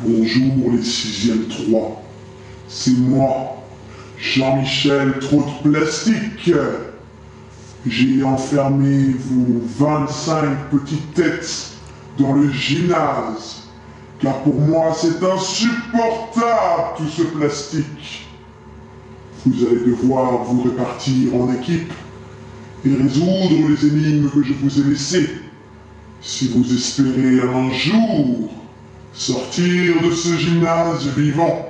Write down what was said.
Bonjour les sixièmes 3. C'est moi, Jean-Michel Trop de Plastique. J'ai enfermé vos 25 petites têtes dans le gymnase. Car pour moi, c'est insupportable tout ce plastique. Vous allez devoir vous répartir en équipe et résoudre les énigmes que je vous ai laissées. Si vous espérez un jour sortir de ce gymnase vivant.